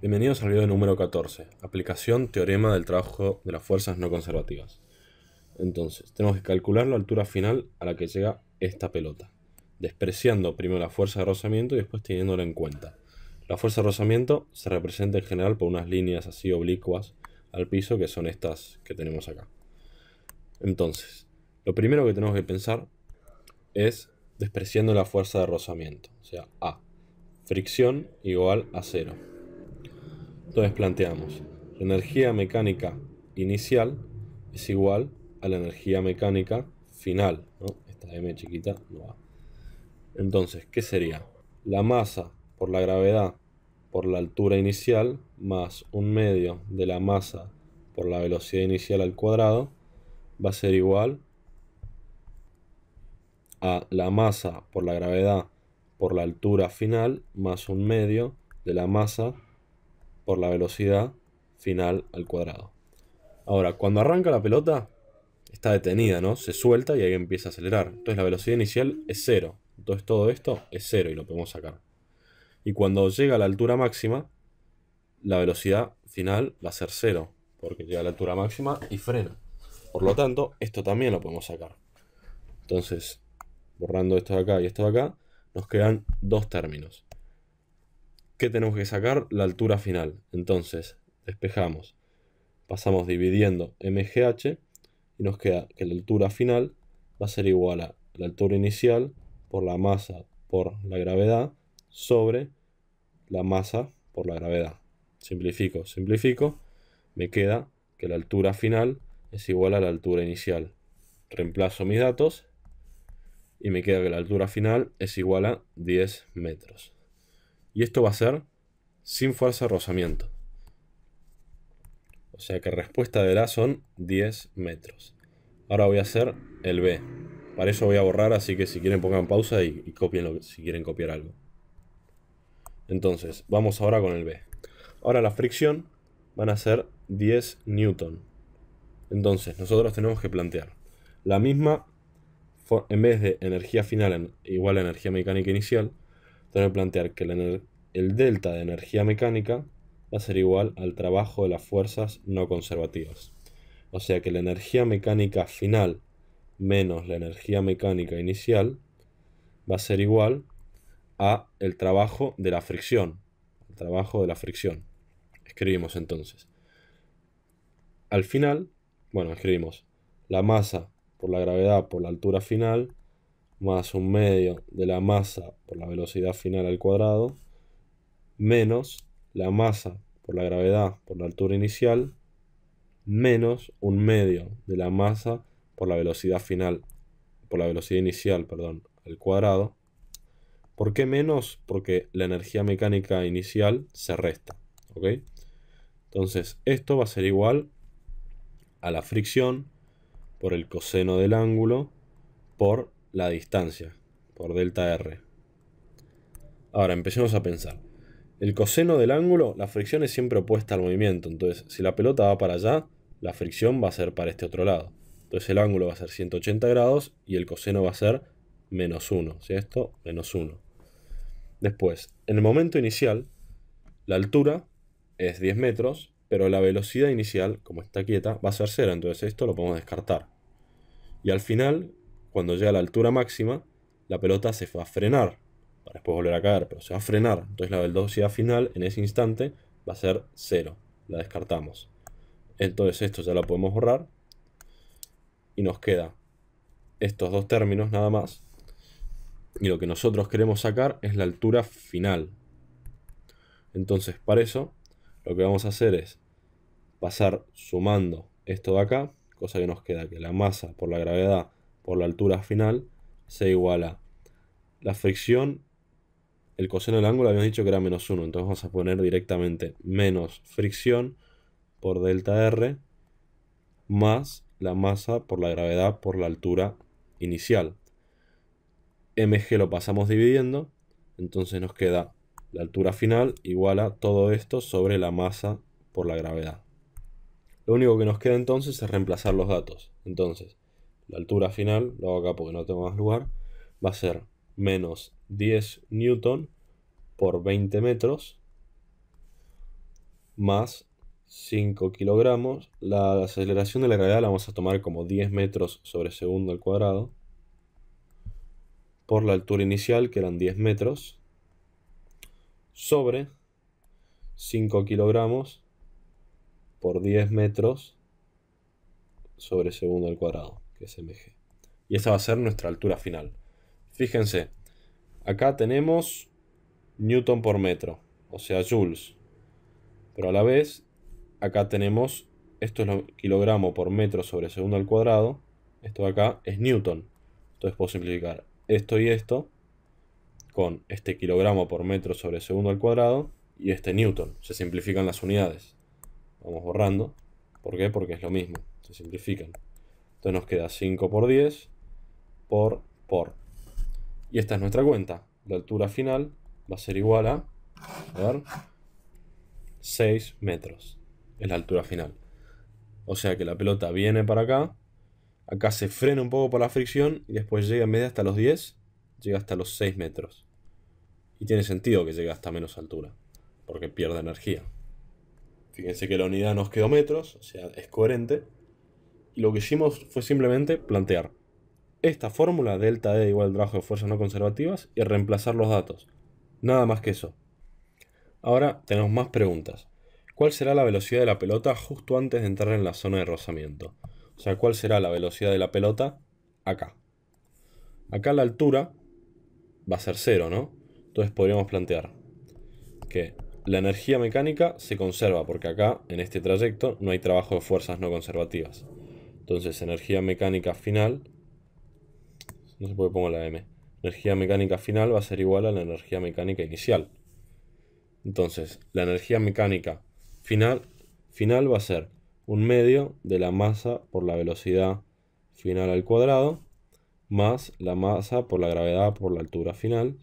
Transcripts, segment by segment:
Bienvenidos al video número 14, aplicación teorema del trabajo de las fuerzas no conservativas. Entonces, tenemos que calcular la altura final a la que llega esta pelota, despreciando primero la fuerza de rozamiento y después teniéndola en cuenta. La fuerza de rozamiento se representa en general por unas líneas así oblicuas al piso que son estas que tenemos acá. Entonces, lo primero que tenemos que pensar es despreciando la fuerza de rozamiento, o sea, A. Fricción igual a cero. Entonces planteamos, la energía mecánica inicial es igual a la energía mecánica final, Esta m chiquita no va. Entonces, ¿qué sería? La masa por la gravedad por la altura inicial más un medio de la masa por la velocidad inicial al cuadrado va a ser igual a la masa por la gravedad por la altura final más un medio de la masa por la velocidad final al cuadrado. Ahora, cuando arranca la pelota, está detenida, ¿no? Se suelta y ahí empieza a acelerar. Entonces la velocidad inicial es cero. Entonces todo esto es cero y lo podemos sacar. Y cuando llega a la altura máxima, la velocidad final va a ser cero. Porque llega a la altura máxima y frena. Por lo tanto, esto también lo podemos sacar. Entonces, borrando esto de acá y esto de acá, nos quedan dos términos. ¿Qué tenemos que sacar? La altura final. Entonces, despejamos. Pasamos dividiendo MGH y nos queda que la altura final va a ser igual a la altura inicial por la masa por la gravedad sobre la masa por la gravedad. Simplifico, simplifico. Me queda que la altura final es igual a la altura inicial. Reemplazo mis datos y me queda que la altura final es igual a 10 metros. Y esto va a ser sin fuerza de rozamiento. O sea que respuesta de la son 10 metros. Ahora voy a hacer el B. Para eso voy a borrar, así que si quieren pongan pausa y, y copien si quieren copiar algo. Entonces, vamos ahora con el B. Ahora la fricción van a ser 10 newton. Entonces, nosotros tenemos que plantear la misma, en vez de energía final igual a energía mecánica inicial, tenemos que plantear que el, delta de energía mecánica va a ser igual al trabajo de las fuerzas no conservativas. O sea que la energía mecánica final menos la energía mecánica inicial va a ser igual a el trabajo de la fricción. El trabajo de la fricción. Escribimos entonces. Al final, bueno, escribimos la masa por la gravedad por la altura final más un medio de la masa por la velocidad final al cuadrado, menos la masa por la gravedad por la altura inicial, menos un medio de la masa por la velocidad final, por la velocidad inicial, perdón, al cuadrado. ¿Por qué menos? Porque la energía mecánica inicial se resta, ¿ok? Entonces, esto va a ser igual a la fricción por el coseno del ángulo por la distancia por delta R. Ahora empecemos a pensar. El coseno del ángulo, la fricción es siempre opuesta al movimiento. Entonces, si la pelota va para allá, la fricción va a ser para este otro lado. Entonces el ángulo va a ser 180 grados y el coseno va a ser menos 1. ¿sí? Esto, menos 1. Después, en el momento inicial, la altura es 10 metros, pero la velocidad inicial, como está quieta, va a ser 0. Entonces esto lo podemos descartar. Y al final, cuando llega a la altura máxima, la pelota se va a frenar, para después volver a caer, pero se va a frenar. Entonces la velocidad final en ese instante va a ser cero, la descartamos. Entonces esto ya lo podemos borrar y nos queda estos dos términos nada más. Y lo que nosotros queremos sacar es la altura final. Entonces para eso lo que vamos a hacer es pasar sumando esto de acá, cosa que nos queda que la masa por la gravedad por la altura final se iguala la fricción, el coseno del ángulo habíamos dicho que era menos 1, entonces vamos a poner directamente menos fricción por delta R más la masa por la gravedad por la altura inicial. mg lo pasamos dividiendo, entonces nos queda la altura final igual a todo esto sobre la masa por la gravedad. Lo único que nos queda entonces es reemplazar los datos. Entonces, la altura final, lo hago acá porque no tengo más lugar, va a ser menos 10 newton por 20 metros más 5 kilogramos. La aceleración de la gravedad la vamos a tomar como 10 metros sobre segundo al cuadrado. Por la altura inicial, que eran 10 metros. Sobre 5 kilogramos por 10 metros sobre segundo al cuadrado, que es mg. Y esa va a ser nuestra altura final. Fíjense, acá tenemos newton por metro, o sea, joules. Pero a la vez, acá tenemos, esto es kilogramo por metro sobre segundo al cuadrado. Esto de acá es newton. Entonces puedo simplificar esto y esto con este kilogramo por metro sobre segundo al cuadrado y este newton. Se simplifican las unidades. Vamos borrando. ¿Por qué? Porque es lo mismo. Se simplifican. Entonces nos queda 5 por 10 por por. Y esta es nuestra cuenta. La altura final va a ser igual a, a ver, 6 metros. Es la altura final. O sea que la pelota viene para acá. Acá se frena un poco por la fricción y después llega en de hasta los 10, llega hasta los 6 metros. Y tiene sentido que llegue hasta menos altura, porque pierde energía. Fíjense que la unidad nos quedó metros, o sea, es coherente. Lo que hicimos fue simplemente plantear esta fórmula, delta E igual al trabajo de fuerzas no conservativas, y reemplazar los datos. Nada más que eso. Ahora tenemos más preguntas. ¿Cuál será la velocidad de la pelota justo antes de entrar en la zona de rozamiento? O sea, ¿cuál será la velocidad de la pelota acá? Acá la altura va a ser cero, ¿no? Entonces podríamos plantear que la energía mecánica se conserva porque acá, en este trayecto, no hay trabajo de fuerzas no conservativas. Entonces, energía mecánica final, no la M, energía mecánica final va a ser igual a la energía mecánica inicial. Entonces, la energía mecánica final, final va a ser un medio de la masa por la velocidad final al cuadrado, más la masa por la gravedad por la altura final,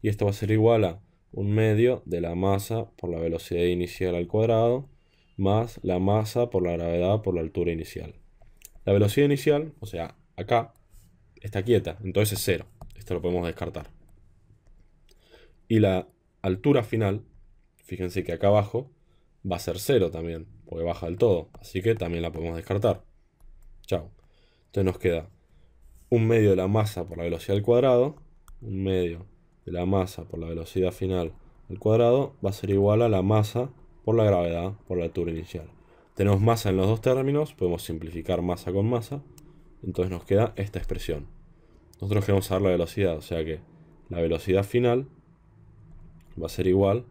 y esto va a ser igual a un medio de la masa por la velocidad inicial al cuadrado más la masa por la gravedad por la altura inicial. La velocidad inicial, o sea, acá, está quieta, entonces es cero. Esto lo podemos descartar. Y la altura final, fíjense que acá abajo va a ser cero también, porque baja del todo. Así que también la podemos descartar. Chao. Entonces nos queda un medio de la masa por la velocidad al cuadrado, un medio de la masa por la velocidad final al cuadrado va a ser igual a la masa por la gravedad por la altura inicial. Tenemos masa en los dos términos, podemos simplificar masa con masa, entonces nos queda esta expresión. Nosotros queremos saber la velocidad, o sea que la velocidad final va a ser igual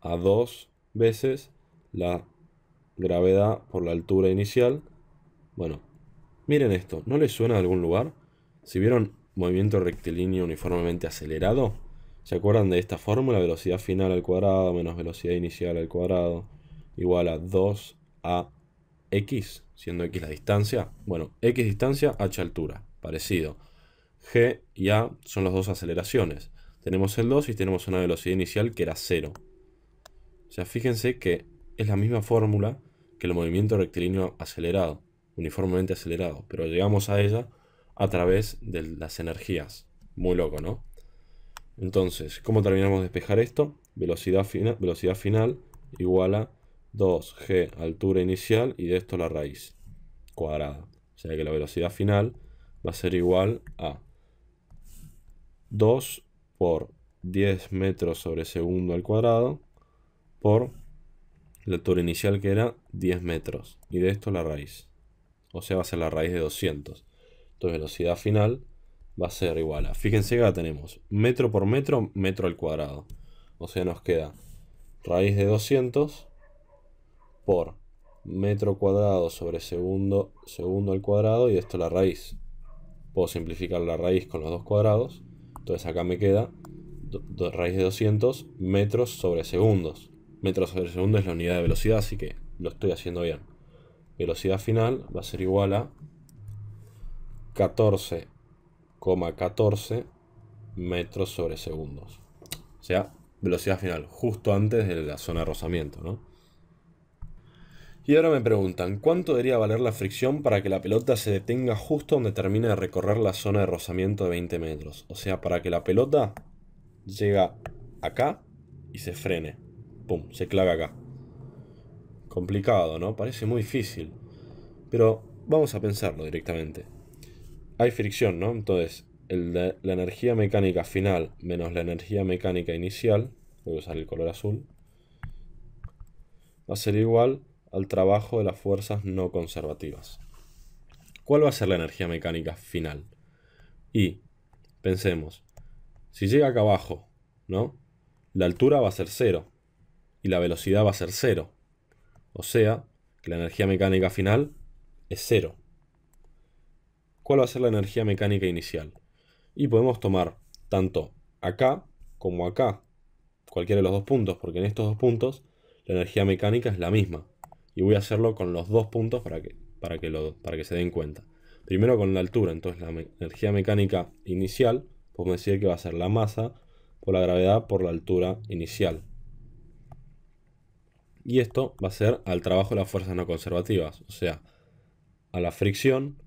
a dos veces la gravedad por la altura inicial. Bueno, miren esto, ¿no les suena de algún lugar? Si vieron movimiento rectilíneo uniformemente acelerado. ¿Se acuerdan de esta fórmula? Velocidad final al cuadrado menos velocidad inicial al cuadrado igual a 2a x, siendo x la distancia. Bueno, x distancia, h altura, parecido. g y a son las dos aceleraciones. Tenemos el 2 y tenemos una velocidad inicial que era 0. O sea, fíjense que es la misma fórmula que el movimiento rectilíneo acelerado, uniformemente acelerado, pero llegamos a ella a través de las energías. Muy loco, ¿no? Entonces, ¿cómo terminamos de despejar esto? Velocidad, velocidad final igual a 2g altura inicial y de esto la raíz cuadrada. O sea que la velocidad final va a ser igual a 2 por 10 metros sobre segundo al cuadrado por la altura inicial que era 10 metros y de esto la raíz. O sea, va a ser la raíz de 200. Entonces velocidad final va a ser igual a, fíjense que acá tenemos metro por metro, metro al cuadrado. O sea, nos queda raíz de 200 por metro cuadrado sobre segundo, segundo al cuadrado y esto la raíz. Puedo simplificar la raíz con los dos cuadrados. Entonces acá me queda raíz de 200 metros sobre segundos. Metros sobre segundo es la unidad de velocidad, así que lo estoy haciendo bien. Velocidad final va a ser igual a 14,14 metros sobre segundos. O sea, velocidad final, justo antes de la zona de rozamiento, ¿no? Y ahora me preguntan, ¿cuánto debería valer la fricción para que la pelota se detenga justo donde termine de recorrer la zona de rozamiento de 20 metros? O sea, para que la pelota llega acá y se frene. Pum, se clave acá. complicado, ¿no? Parece muy difícil. Pero vamos a pensarlo directamente. Hay fricción, ¿no? Entonces, la energía mecánica final menos la energía mecánica inicial, voy a usar el color azul, va a ser igual al trabajo de las fuerzas no conservativas. ¿Cuál va a ser la energía mecánica final? Y pensemos, si llega acá abajo, ¿no? La altura va a ser cero y la velocidad va a ser cero. O sea, que la energía mecánica final es cero. ¿Cuál va a ser la energía mecánica inicial? Y podemos tomar tanto acá como acá, cualquiera de los dos puntos, porque en estos dos puntos la energía mecánica es la misma. Y voy a hacerlo con los dos puntos para que, para que, lo, para que se den cuenta. Primero con la altura, entonces la energía mecánica inicial, podemos decir que va a ser la masa por la gravedad por la altura inicial. Y esto va a ser al trabajo de las fuerzas no conservativas, o sea, a la fricción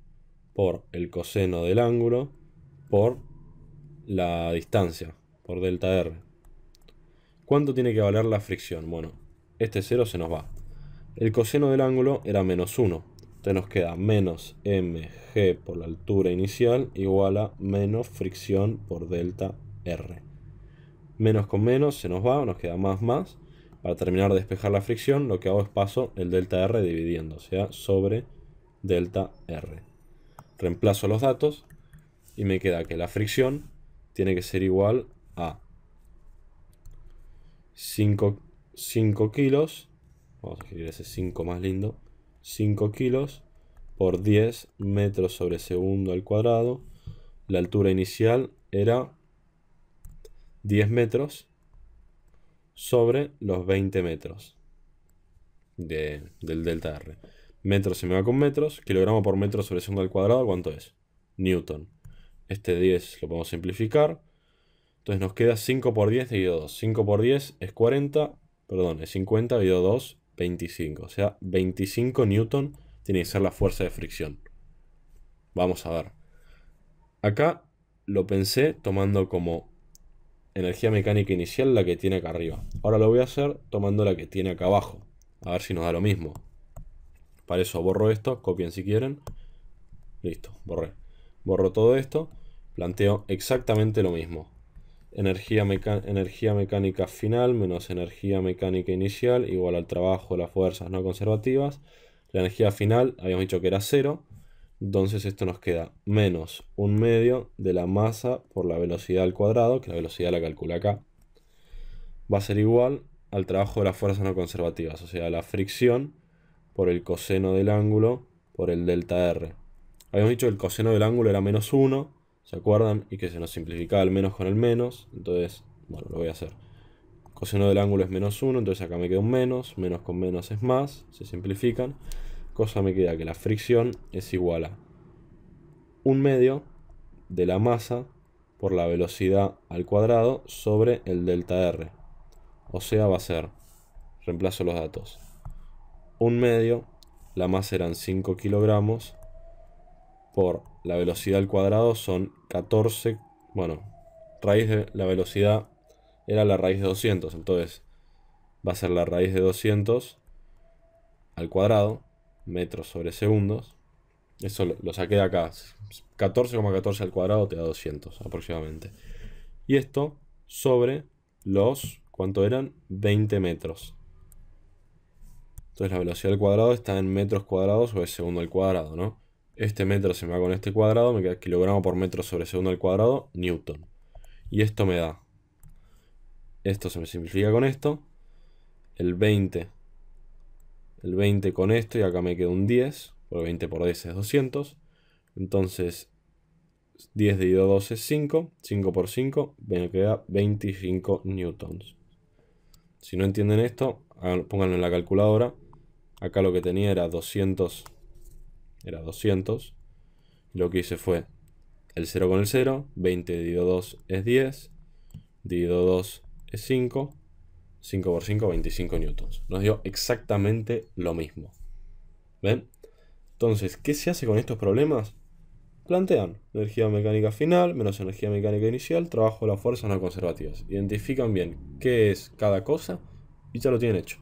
por el coseno del ángulo por la distancia, por delta R. ¿Cuánto tiene que valer la fricción? Bueno, este cero se nos va. El coseno del ángulo era menos 1. Entonces nos queda menos mg por la altura inicial igual a menos fricción por delta R. Menos con menos se nos va, nos queda más más. Para terminar de despejar la fricción, lo que hago es paso el delta R dividiendo, o sea, sobre delta R. Reemplazo los datos y me queda que la fricción tiene que ser igual a 5, 5 kilos, vamos a escribir ese 5 más lindo, 5 kilos por 10 metros sobre segundo al cuadrado. La altura inicial era 10 metros sobre los 20 metros del delta R. Metros se me va con metros, kilogramo por metro sobre segundo al cuadrado, ¿cuánto es? Newton. Este 10 lo podemos simplificar. Entonces nos queda 5 por 10 dividido 2. 5 por 10 es 40, perdón, es 50 dividido 2, 25. O sea, 25 newton tiene que ser la fuerza de fricción. Vamos a ver. Acá lo pensé tomando como energía mecánica inicial la que tiene acá arriba. Ahora lo voy a hacer tomando la que tiene acá abajo. A ver si nos da lo mismo. Para eso borro esto, copien si quieren. Listo, borré. Borro todo esto, planteo exactamente lo mismo. Energía, energía mecánica final menos energía mecánica inicial igual al trabajo de las fuerzas no conservativas. La energía final habíamos dicho que era cero. Entonces esto nos queda menos un medio de la masa por la velocidad al cuadrado, que la velocidad la calcula acá. Va a ser igual al trabajo de las fuerzas no conservativas, o sea, la fricción por el coseno del ángulo por el delta R. Habíamos dicho que el coseno del ángulo era menos 1, ¿se acuerdan? Y que se nos simplificaba el menos con el menos, entonces, bueno, lo voy a hacer. coseno del ángulo es menos 1, entonces acá me queda un menos, menos con menos es más, se simplifican. Cosa me queda que la fricción es igual a un medio de la masa por la velocidad al cuadrado sobre el delta R. O sea, va a ser, reemplazo los datos, un medio, la masa eran 5 kilogramos, por la velocidad al cuadrado son 14, bueno, raíz de la velocidad era la raíz de 200, entonces va a ser la raíz de 200 al cuadrado, metros sobre segundos. Eso lo, saqué de acá. 14,14 al cuadrado te da 200 aproximadamente. Y esto sobre los, ¿cuánto eran? 20 metros. Entonces la velocidad al cuadrado está en metros cuadrados sobre segundo al cuadrado, ¿no? Este metro se me va con este cuadrado, me queda kilogramo por metro sobre segundo al cuadrado, newton. Y esto me da, esto se me simplifica con esto, el 20, el 20 con esto y acá me queda un 10, porque 20 por 10 es 200. Entonces 10 dividido 2 es 5, 5 por 5 me queda 25 newtons. Si no entienden esto, pónganlo en la calculadora. Acá lo que tenía era 200 era 200. Lo que hice fue el 0 con el 0, 20 dividido 2 es 10, dividido 2 es 5, 5 por 5, 25 newtons. Nos dio exactamente lo mismo. ¿Ven? Entonces, ¿qué se hace con estos problemas? Plantean energía mecánica final menos energía mecánica inicial, trabajo de las fuerzas no conservativas. Identifican bien qué es cada cosa y ya lo tienen hecho.